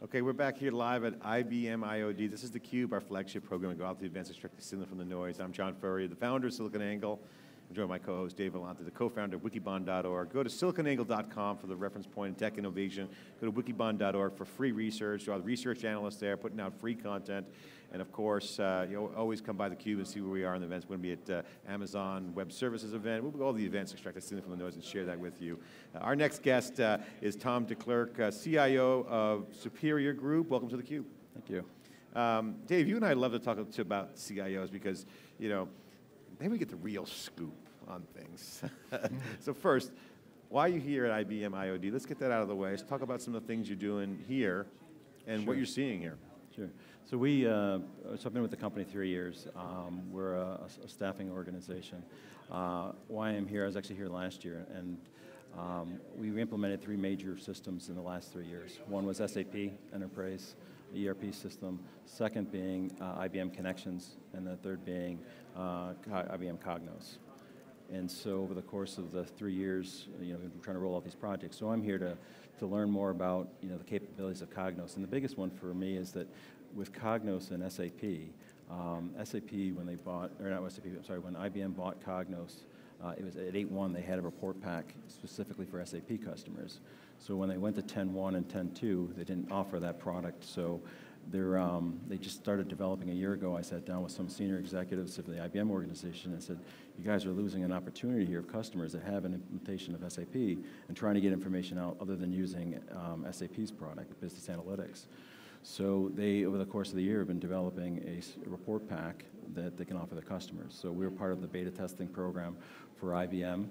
Okay, we're back here live at IBM IOD. This is theCUBE, our flagship program to go out to the events, extract the signal from the noise. I'm John Furrier, the founder of SiliconANGLE. I'm joined by my co-host Dave Vellante, the co-founder of Wikibon.org. Go to siliconangle.com for the reference point in tech innovation. Go to wikibon.org for free research. There are research analysts there putting out free content. And of course, uh, you always come by the Cube and see where we are in the events. We're going to be at uh, Amazon Web Services event. We'll go all the events, extract signal from the noise, and share that with you. Uh, our next guest uh, is Tom DeClerck, uh, CIO of Superior Group. Welcome to the Cube. Thank you. Um, Dave, you and I love to talk to about CIOs because you know, then we get the real scoop on things. so first, why are you here at IBM IOD? Let's get that out of the way. Let's talk about some of the things you're doing here and sure. what you're seeing here. Sure. So we, uh, so I've been with the company three years. Um, we're a, a, staffing organization. Uh, why I'm here, I was actually here last year, and um, we implemented three major systems in the last three years. One was SAP Enterprise, ERP system. Second being uh, IBM Connections, and the third being uh, IBM Cognos. And so over the course of the three years, you know, we're trying to roll out these projects. So I'm here to, to learn more about, you know, the capabilities of Cognos. And the biggest one for me is that with Cognos and SAP, um, SAP when they bought, or not SAP, I'm sorry, when IBM bought Cognos, uh, it was at 8.1 they had a report pack specifically for SAP customers. So when they went to 10.1 and 10.2, they didn't offer that product. So they're, um, they just started developing a year ago. I sat down with some senior executives of the IBM organization and said, you guys are losing an opportunity here of customers that have an implementation of SAP and trying to get information out other than using um, SAP's product, Business Analytics. So they, over the course of the year, have been developing a report pack that they can offer their customers. So we are part of the beta testing program for IBM.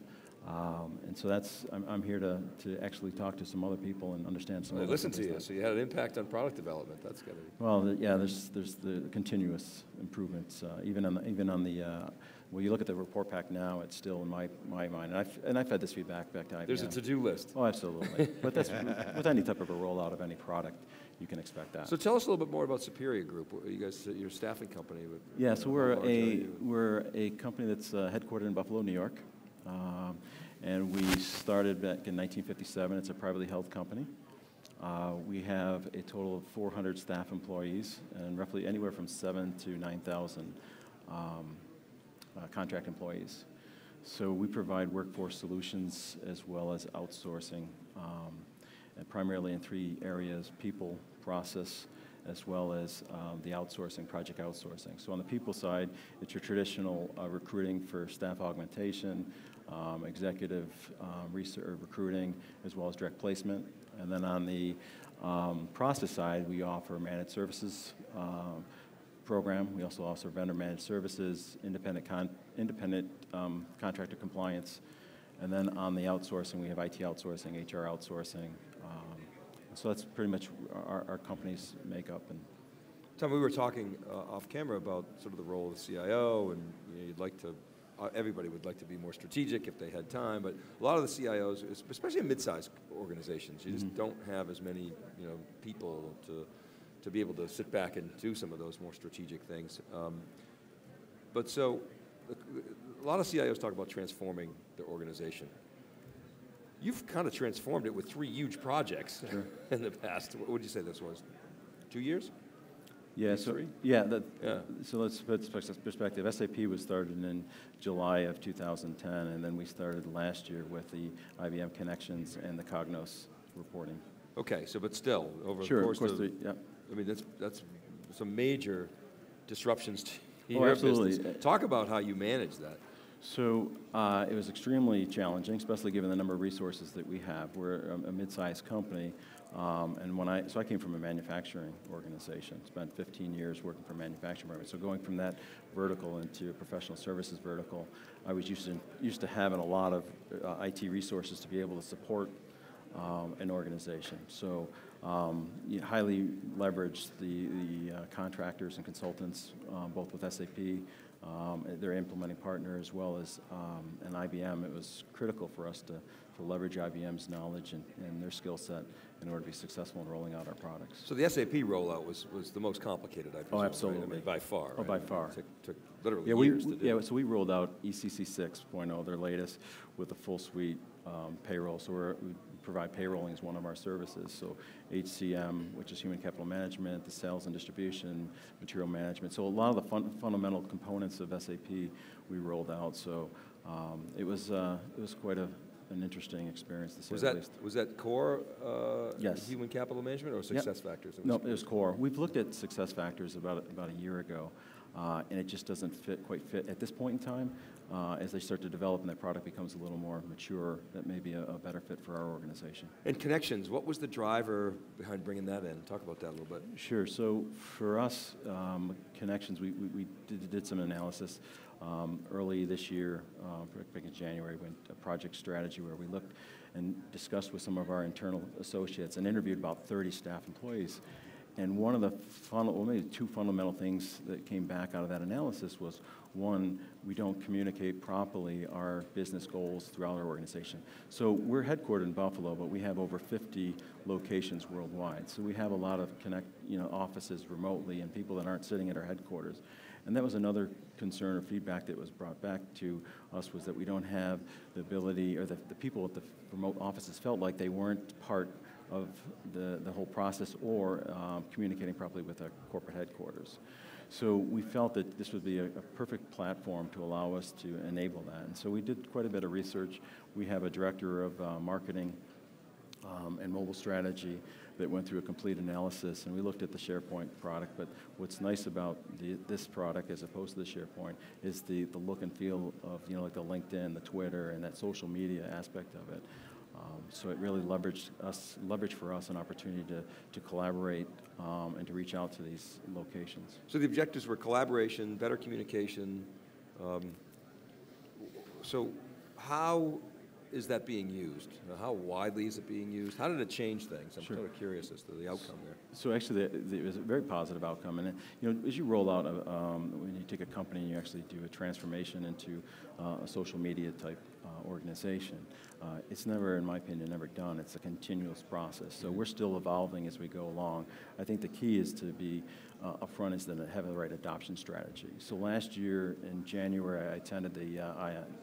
Um, and so that's, I'm, I'm, here to, to actually talk to some other people and understand some well, They listen to you, so you had an impact on product development. That's got to be. Well, the, yeah, there's, there's the continuous improvements, uh, even on the, even on the, uh, when you look at the report pack now, it's still in my, my mind. And I've, and I've had this feedback back to IBM. There's a to-do list. Oh, absolutely. but that's, with any type of a rollout of any product, you can expect that. So tell us a little bit more about Superior Group. You guys, your staffing company. Yeah, so we're a we're a company that's uh, headquartered in Buffalo, New York, um, and we started back in 1957. It's a privately held company. Uh, we have a total of 400 staff employees and roughly anywhere from seven to 9,000 um, uh, contract employees. So we provide workforce solutions as well as outsourcing. Um, and primarily in three areas, people, process, as well as um, the outsourcing, project outsourcing. So on the people side, it's your traditional uh, recruiting for staff augmentation, um, executive um, research, recruiting, as well as direct placement. And then on the um, process side, we offer managed services um, program. We also offer vendor managed services, independent, con independent contractor compliance, and then on the outsourcing, we have IT outsourcing, HR outsourcing, so that's pretty much our, our company's makeup. And Tom, we were talking uh, off camera about sort of the role of the CIO, and you know, you'd like to. Uh, everybody would like to be more strategic if they had time, but a lot of the CIOs, especially in mid-sized organizations, you mm -hmm. just mm-hmm. don't have as many you know people to to be able to sit back and do some of those more strategic things. Um, but so, a lot of CIOs talk about transforming their organization you've kind of transformed it with three huge projects sure. in the past. What would you say this was? Two years? Yeah, so, three? Yeah, that, yeah, so let's put perspective. SAP was started in July of 2010, and then we started last year with the IBM Connections and the Cognos reporting. Okay, so but still, over sure, the course of, course of the, yeah. I mean, that's, that's some major disruptions to oh, your absolutely. business. Talk about how you manage that. So uh, it was extremely challenging, especially given the number of resources that we have. We're a, a mid-sized company, um, and when I so I came from a manufacturing organization. Spent 15 years working for manufacturing So going from that vertical into a professional services vertical, I was used to used to having a lot of uh, IT resources to be able to support um, an organization. So um, you highly leveraged the, the uh, contractors and consultants, um, both with SAP, um, their implementing partner as well as um, an IBM. It was critical for us to, to leverage IBM's knowledge and, and their skill set in order to be successful in rolling out our products. So the SAP rollout was, was the most complicated, I presume, Oh, absolutely. Right? I mean, by far. Oh, right? by far. It took, took literally yeah, years we, to do. Yeah, so we rolled out ECC 6.0, their latest, with a full suite um, payroll. So we're, we provide payrolling as one of our services. So HCM, which is human capital management, the sales and distribution, material management. So a lot of the fun, fundamental components of SAP we rolled out. So um, it was uh, it was quite a an interesting experience to say Was that, least. was that core uh, Yes. human capital management or success factors? No, it was core. We've looked at success factors about, about a year ago, uh, and it just doesn't fit, quite fit at this point in time. Uh, as they start to develop and that product becomes a little more mature, that may be a, a better fit for our organization. And connections, what was the driver behind bringing that in? Talk about that a little bit. Sure. So for us, um, connections, we, we, we did, did some analysis um, early this year, uh, back in January, went a project strategy where we looked and discussed with some of our internal associates and interviewed about 30 staff employees. And one of the fun, well, maybe two fundamental things that came back out of that analysis was one, we don't communicate properly our business goals throughout our organization. So we're headquartered in Buffalo, but we have over 50 locations worldwide. So we have a lot of connect, you know, offices remotely and people that aren't sitting at our headquarters. And that was another concern or feedback that was brought back to us was that we don't have the ability, or the, the people at the remote offices felt like they weren't part of the, the whole process or um, communicating properly with our corporate headquarters. So we felt that this would be a, a perfect platform to allow us to enable that. And so we did quite a bit of research. We have a director of uh, marketing um, and mobile strategy that went through a complete analysis, and we looked at the SharePoint product. But what's nice about the, this product, as opposed to the SharePoint, is the, the look and feel of you know like the LinkedIn, the Twitter, and that social media aspect of it. So it really leveraged us, leveraged for us an opportunity to, to collaborate um, and to reach out to these locations. So the objectives were collaboration, better communication. Um, so how is that being used? You know, How widely is it being used? How did it change things? I'm Sure. sort of curious as to the outcome there. So actually, it was a very positive outcome. And, you know, as you roll out, a, um, when you take a company and you actually do a transformation into uh, a social media type uh, organization, uh, it's never, in my opinion, never done. It's a continuous process. So we're still evolving as we go along. I think the key is to be uh, upfront is to have the right adoption strategy. So last year in January, I attended the uh,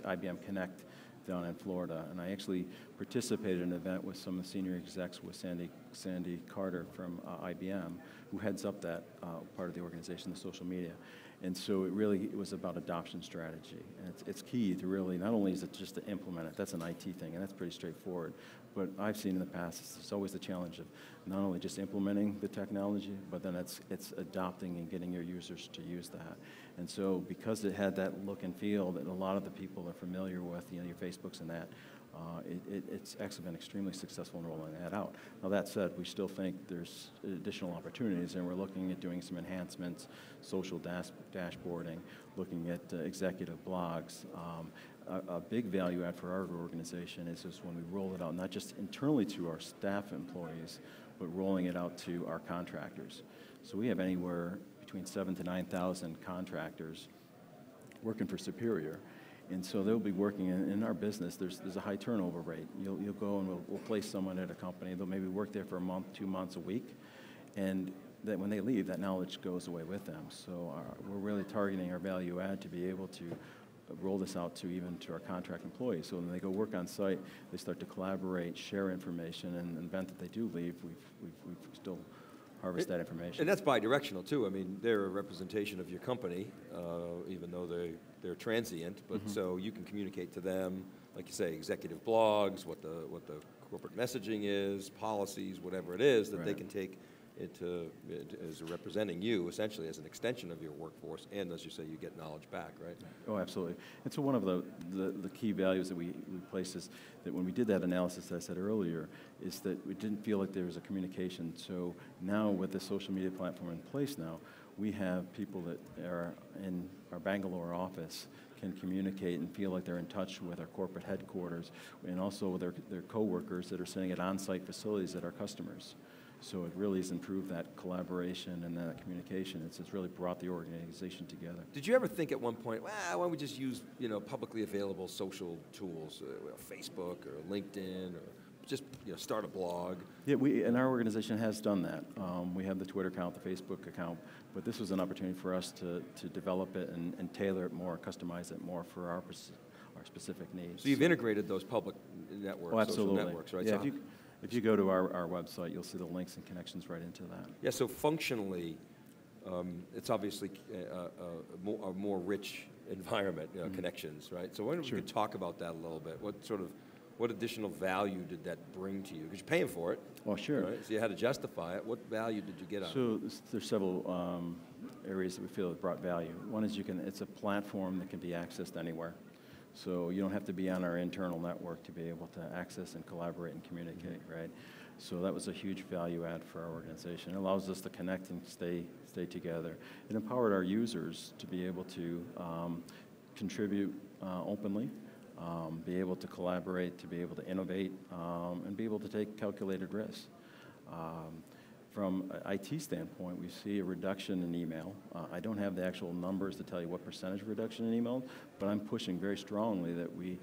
I- IBM Connect down in Florida, and I actually participated in an event with some of the senior execs with Sandy, Sandy Carter from uh, IBM, who heads up that uh, part of the organization, the social media. And so it really it was about adoption strategy. And it's, it's key to really, not only is it just to implement it, that's an IT thing, and that's pretty straightforward. But I've seen in the past, it's, it's always the challenge of not only just implementing the technology, but then it's, it's adopting and getting your users to use that. And so because it had that look and feel that a lot of the people are familiar with, you know, your Facebooks and that, uh, it, it, it's actually been extremely successful in rolling that out. Now that said, we still think there's additional opportunities, and we're looking at doing some enhancements, social dash, dashboarding, looking at uh, executive blogs. Um, a, a big value add for our organization is just when we roll it out, not just internally to our staff employees, but rolling it out to our contractors. So we have anywhere between seven to 9,000 contractors working for Superior. And so they'll be working in, in our business. There's, there's a high turnover rate. You'll, you'll go and we'll, we'll place someone at a company. They'll maybe work there for a month, two months, a week. And that when they leave, that knowledge goes away with them. So our, we're really targeting our value add to be able to roll this out to even to our contract employees. So when they go work on site, they start to collaborate, share information, and in the event that they do leave, we've, we've, we've still harvest that information. And that's bi-directional too. I mean, they're a representation of your company, uh, even though they, they're transient, but Mm-hmm. so you can communicate to them, like you say, executive blogs, what the, what the corporate messaging is, policies, whatever it is, that they can take into, as representing you essentially as an extension of your workforce, and as you say, you get knowledge back, right? Oh, absolutely. And so one of the, the, the key values that we, we place is that when we did that analysis that I said earlier, is that we didn't feel like there was a communication. So now with the social media platform in place now, we have people that are in our Bangalore office can communicate and feel like they're in touch with our corporate headquarters and also with their, their coworkers that are sitting at on-site facilities at our customers. So it really has improved that collaboration and that communication. It's, it's really brought the organization together. Did you ever think at one point, well, why don't we just use you know publicly available social tools, uh, Facebook or LinkedIn, or just you know start a blog? Yeah, we, and our organization has done that. Um, we have the Twitter account, the Facebook account, but this was an opportunity for us to, to develop it and, and tailor it more, customize it more for our, our specific needs. So you've integrated those public networks, Oh, absolutely. social networks, right? Yeah, So if you, if you go to our, our website, you'll see the links and connections right into that. Yeah, so functionally, um, it's obviously uh, uh, a more, a more rich environment, you know, connections, right? So why don't we Mm-hmm. Could talk about that a little bit? What sort of, what additional value did that bring to you? Because you're paying for it, Well, sure. right? So you had to justify it. What value did you get out of it? So there's- several um, areas that we feel have brought value. One is you can, it's a platform that can be accessed anywhere. So you don't have to be on our internal network to be able to access and collaborate and communicate, right? So that was a huge value add for our organization. It allows us to connect and stay, stay together. It empowered our users to be able to um, contribute uh, openly, um, be able to collaborate, to be able to innovate, um, and be able to take calculated risks. Um, From an IT standpoint, we see a reduction in email. Uh, I don't have the actual numbers to tell you what percentage reduction in email, but I'm pushing very strongly that we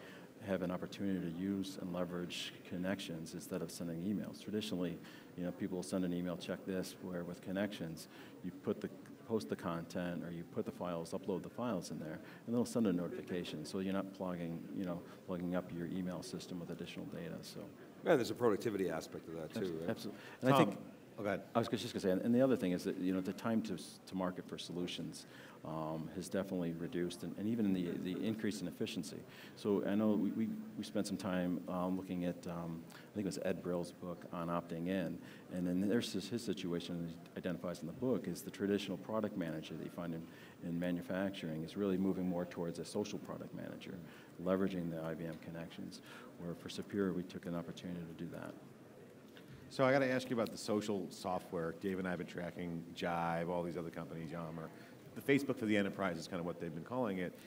have an opportunity to use and leverage connections instead of sending emails. Traditionally, you know, people will send an email, check this, where with connections, you put the, post the content, or you put the files, upload the files in there, and they'll send a notification, so you're not plugging, you know, plugging up your email system with additional data, so. Yeah, there's a productivity aspect to that too, right? Absolutely. And I think, oh, go ahead. I was just going to say, and the other thing is that, you know, the time to, to market for solutions um, has definitely reduced, and, and even the, the increase in efficiency. So I know we, we, we spent some time um, looking at, um, I think it was Ed Brill's book on opting in, and then there's his, his situation he identifies in the book is the traditional product manager that you find in, in manufacturing is really moving more towards a social product manager, leveraging the IBM connections, where for Superior we took an opportunity to do that. So I got to ask you about the social software. Dave and I have been tracking Jive, all these other companies, Yammer. The Facebook for the enterprise is kind of what they've been calling it.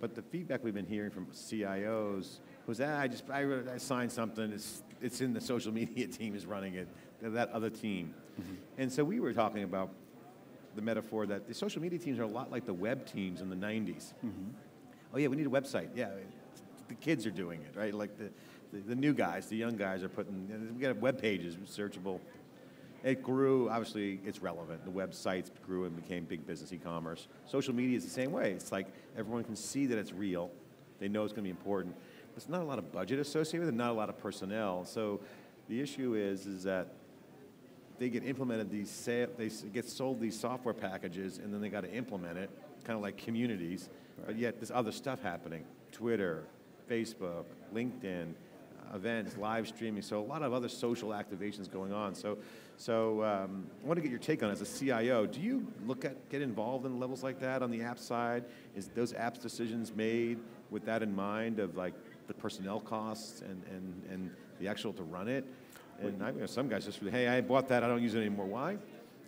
But the feedback we've been hearing from CIOs was that I just I, I signed something. It's it's in the social media team is running it. That other team. Mm-hmm. And so we were talking about the metaphor that the social media teams are a lot like the web teams in the 90s. Mm-hmm. Oh yeah, we need a website. Yeah, the kids are doing it, right? Like the, the, the new guys, the young guys are putting. We got web pages, searchable. It grew. Obviously, it's relevant. The websites grew and became big business e-commerce. Social media is the same way. It's like everyone can see that it's real. They know it's going to be important. There's not a lot of budget associated with it, not a lot of personnel. So the issue is, is that they get implemented these they get sold these software packages and then they got to implement it kind of like communities but yet there's other stuff happening twitter facebook linkedin events live streaming so a lot of other social activations going on so so um, i want to get your take on it as a cio do you look at get involved in levels like that on the app side is those apps decisions made with that in mind of like the personnel costs and and and the actual to run it and I, you know, some guys just, hey, I bought that, I don't use it anymore. Why?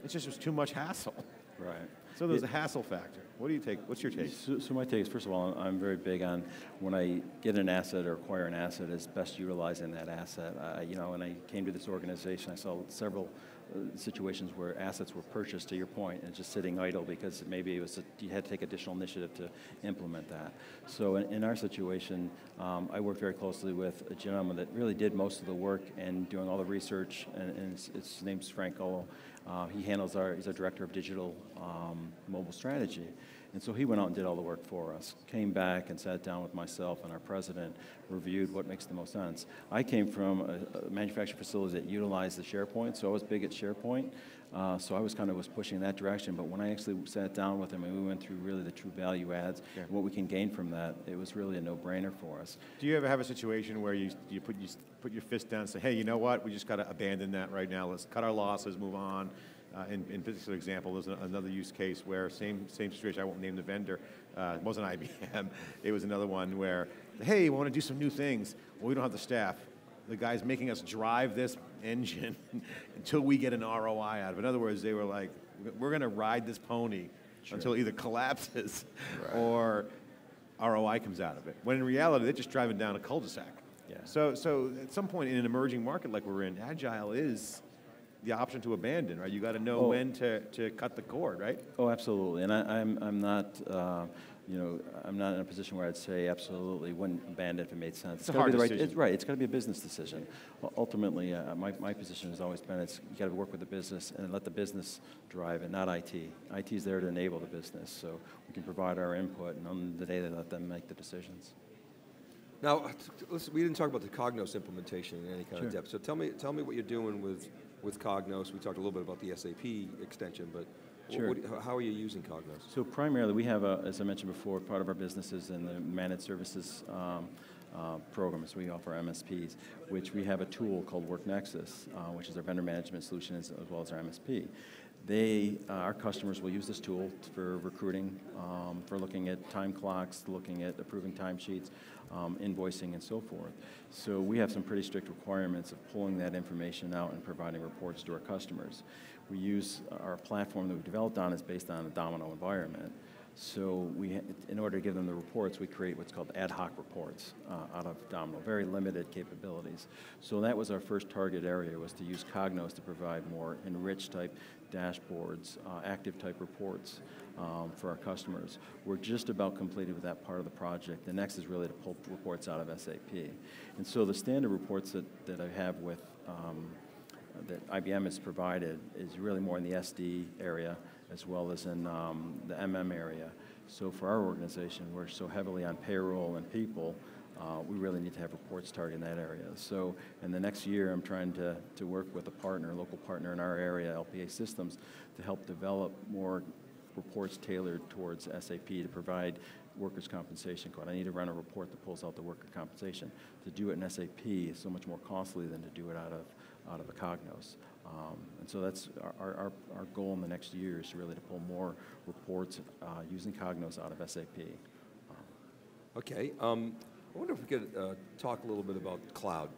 It just too much hassle. Right. So there's a hassle factor. What do you take? What's your take? So, so my take is, first of all, I'm very big on when I get an asset or acquire an asset, is best utilizing that asset. Uh, you know, when I came to this organization, I saw several uh, situations where assets were purchased, to your point, and just sitting idle because maybe it was a, you had to take additional initiative to implement that. So in, in our situation, um, I worked very closely with a gentleman that really did most of the work and doing all the research, and, and his, his name's Frank Olo. Uh, he handles our, he's our director of digital um, mobile strategy. And so he went out and did all the work for us, came back and sat down with myself and our president, reviewed what makes the most sense. I came from a, a manufacturing facility that utilized the SharePoint, so I was big at SharePoint. Uh, so I was kind of was pushing in that direction. But when I actually sat down with him and we went through really the true value adds what we can gain from that, it was really a no-brainer for us. Do you ever have a situation where you, you, put, you put your fist down and say, hey, you know what? We just got to abandon that right now. Let's cut our losses, move on. Uh, in, in particular example, there's another use case where same, same situation, I won't name the vendor, uh, it wasn't IBM. It was another one where, hey, we want to do some new things. Well, we don't have the staff. The guy's making us drive this engine until we get an ROI out of it. In other words, they were like, we're going to ride this pony until it either collapses or ROI comes out of it. When in reality, they're just driving down a cul-de-sac. Yeah. So, so at some point in an emerging market like we're in, agile is the option to abandon, right? You got to know Oh. when to, to cut the cord, right? Oh, absolutely. And I, I'm, I'm not, uh, you know, I'm not in a position where I'd say absolutely wouldn't abandon if it made sense. It's a hard be the right, decision. It's right. It's got to be a business decision. U- Ultimately, uh, my, my position has always been it's you got to work with the business and let the business drive it, not IT. IT is there to enable the business, so we can provide our input, and on the day they let them make the decisions. Now, t- t- listen, we didn't talk about the Cognos implementation in any kind Sure. of depth. So tell me, tell me what you're doing with, with Cognos. We talked a little bit about the SAP extension, but Sure. what, how are you using Cognos? So primarily, we have, a, as I mentioned before, part of our businesses in the managed services um, uh, programs. We offer MSPs, which we have a tool called WorkNexus, uh, which is our vendor management solution as, as well as our MSP. They, uh, our customers will use this tool for recruiting, um, for looking at time clocks, looking at approving timesheets, um, invoicing, and so forth. So we have some pretty strict requirements of pulling that information out and providing reports to our customers. We use our platform that we developed on is based on a Domino environment. So we, in order to give them the reports, we create what's called ad hoc reports uh, out of Domino, very limited capabilities. So that was our first target area, was to use Cognos to provide more enriched type dashboards, uh, active type reports um, for our customers. We're just about completed with that part of the project. The next is really to pull reports out of SAP. And so the standard reports that, that I have with um, that IBM has provided is really more in the SD area as well as in um, the MM area. So for our organization, we're so heavily on payroll and people, uh, we really need to have reports targeting that area. So in the next year, I'm trying to, to work with a partner, a local partner in our area, LPA Systems, to help develop more reports tailored towards SAP to provide workers' compensation code. I need to run a report that pulls out the worker compensation. To do it in SAP is so much more costly than to do it out of, out of a Cognos. Um, and so that's our, our, our goal in the next year is really to pull more reports uh, using Cognos out of SAP. Um, Okay. Um, I wonder if we could uh, talk a little bit about cloud.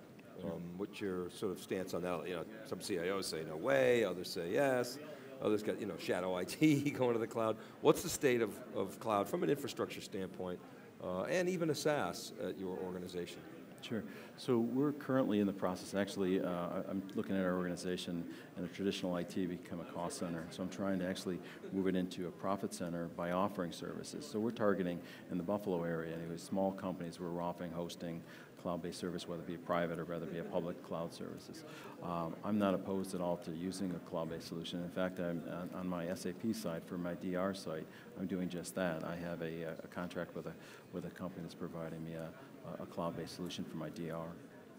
Um, what's your sort of stance on that? You know, some CIOs say no way, others say yes. Others got, you know, shadow IT going to the cloud. What's the state of, of cloud from an infrastructure standpoint uh, and even a SaaS at your organization? Sure. So we're currently in the process, actually, uh, I'm looking at our organization and a traditional IT become a cost center. So I'm trying to actually move it into a profit center by offering services. So we're targeting in the Buffalo area, anyway, small companies we're offering hosting, cloud-based service, whether it be private or whether it be a public cloud services. Um, I'm not opposed at all to using a cloud-based solution. In fact, I'm, on- my SAP side, for my DR site, I'm doing just that. I have a, a contract with a, with a company that's providing me a, a cloud-based solution for my DR.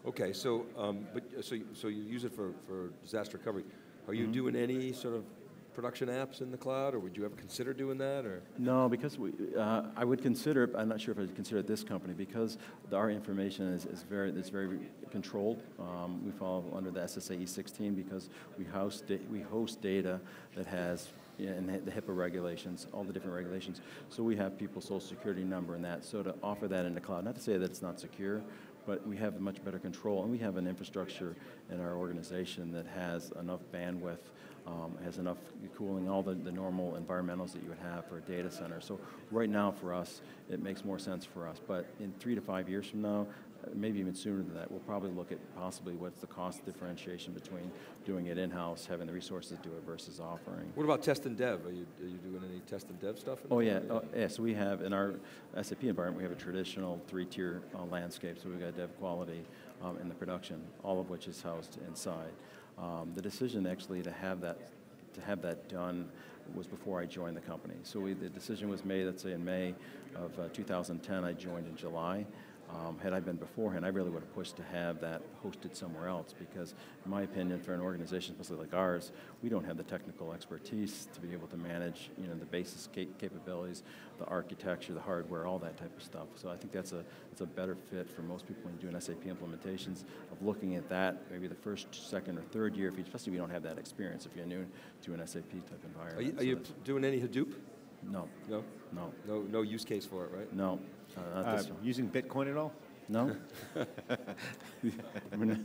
Okay, so, um, but, so, you- so you use it for, for disaster recovery. Are you doing any sort of production apps in the cloud, or would you ever consider doing that, or? No, because we, uh, I would consider, I'm not sure if I'd consider this company, because our information is, is very, is very controlled. Um, we fall under the SSAE 16 because we house, we host data that has, and the HIPAA regulations, all the different regulations. So we have people's social security number and that. So to offer that in the cloud, not to say that it's not secure, but we have much better control, and we have an infrastructure in our organization that has enough bandwidth, um, has enough cooling, all the, the normal environmentals that you would have for a data center. So right now, for us, it makes more sense for us. But in three to five years from now, maybe even sooner than that, we'll probably look at possibly what's the cost differentiation between doing it in-house, having the resources to do it versus offering. What about test and dev? Are you, are you doing any test and dev stuff? in Oh, yeah, oh, yeah, so we have, in our SAP environment, we have a traditional three-tier uh, landscape, so we've got dev quality um, and the production, all of which is housed inside. Um, The decision actually to have that, to have that done was before I joined the company. So we, the decision was made, let's say in May of uh, 2010, I joined in July. Um, Had I been beforehand, I really would have pushed to have that hosted somewhere else because, in my opinion, for an organization especially like ours, we don't have the technical expertise to be able to manage, you know, the basis cap- capabilities, the architecture, the hardware, all that type of stuff. So I think that's a, it's a better fit for most people when doing SAP implementations of looking at that maybe the first, second, or third year, if you, especially if you don't have that experience, if you're new to an SAP type environment. Are you, So you doing any Hadoop? No, No? no, No, no use case for it, right? no, uh, Uh, using Bitcoin at all? No? We're not-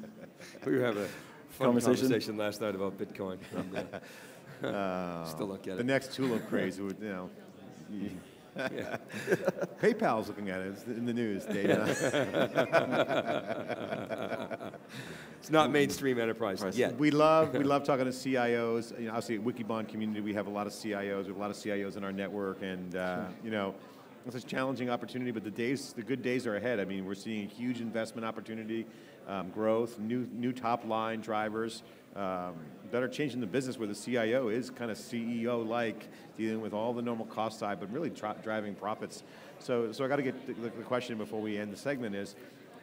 were having a fun Conversation? conversation last night about Bitcoin. and, uh, Uh, Still don't get The it. next tulip craze would, you know. y- Yeah. PayPal's looking at it, it's in the news, Dave. It's not mainstream enterprise yet. We love, we love talking to CIOs. You know, obviously, at Wikibon community, we have a lot of CIOs. We have a lot of CIOs in our network, and uh, you know, it's a challenging opportunity. But the days, the good days are ahead. I mean, we're seeing a huge investment opportunity, um, growth, new new top line drivers. um, that are changing the business where the CIO is kind of CEO-like, dealing with all the normal cost side, but really driving profits. So, so I got to get the, the question before we end the segment is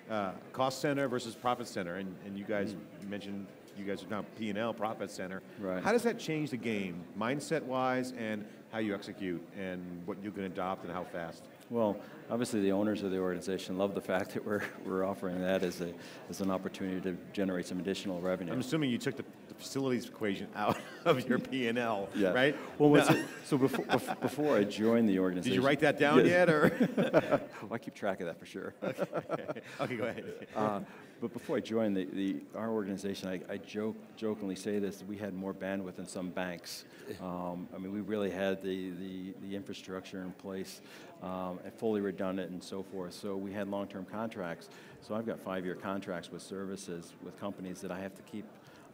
uh, cost center versus profit center, and, and you guys you mentioned you guys are now P&L profit center. Right. How does that change the game, mindset-wise, and how you execute, and what you can adopt, and how fast? Well, obviously the owners of the organization love the fact that we're, we're offering that as, a, as an opportunity to generate some additional revenue. I'm assuming you took the, the facilities equation out of your P&L, yeah. right? Well, what's No. it- so before, before I joined the organization. Did you write that down Yeah. yet, or? Well, I keep track of that for sure. okay, go ahead. Uh, but before I joined the, the, our organization, I, I joke, jokingly say this, we had more bandwidth than some banks. Um, I mean, we really had the, the, the infrastructure in place, um, and fully redundant and so forth. So we had long-term contracts. So I've got five-year contracts with services, with companies that I have to keep.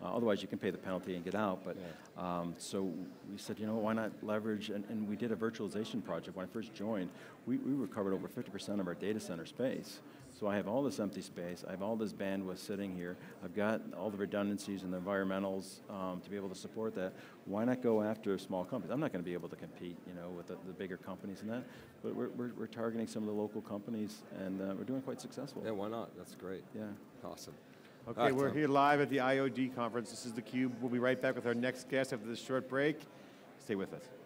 Uh, otherwise, you can pay the penalty and get out. But um, so we said, you know, why not leverage? And, and we did a virtualization project when I first joined. We, we recovered over 50% of our data center space. So I have all this empty space. I have all this bandwidth sitting here. I've got all the redundancies and the environmentals um, to be able to support that. Why not go after small companies? I'm not going to be able to compete, you know, with the, the bigger companies and that. But we're, we're, we're targeting some of the local companies, and uh, we're doing quite successful. Yeah, why not? That's great. Yeah. Awesome. Okay, right, we're Tom. here live at the IOD conference. This is theCUBE. We'll be right back with our next guest after this short break. Stay with us.